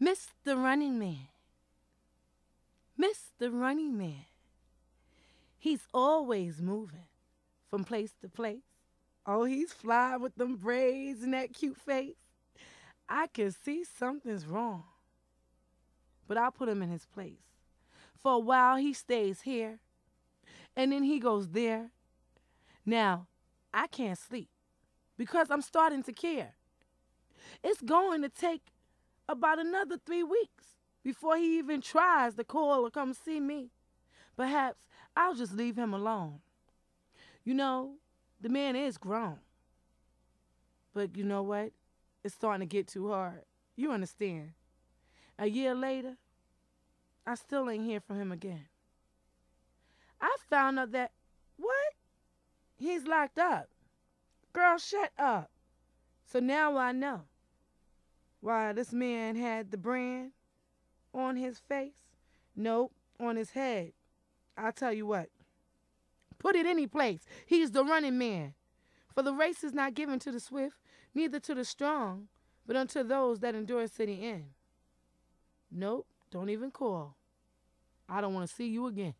Mr. Running Man. Mr. Running Man. He's always moving from place to place. Oh, he's fly with them braids and that cute face. I can see something's wrong. But I'll put him in his place. For a while, he stays here, and then he goes there. Now, I can't sleep because I'm starting to care. It's going to take about another three weeks before he even tries to call or come see me. Perhaps I'll just leave him alone. You know, the man is grown. But you know what? It's starting to get too hard. You understand? A year later, I still ain't hear from him again. I found out that, what? He's locked up. Girl, shut up. So now I know why this man had the brand on his face. Nope, on his head. I'll tell you what. Put it any place. He's the running man. For the race is not given to the swift, neither to the strong, but unto those that endure to the end. Nope, don't even call. I don't want to see you again.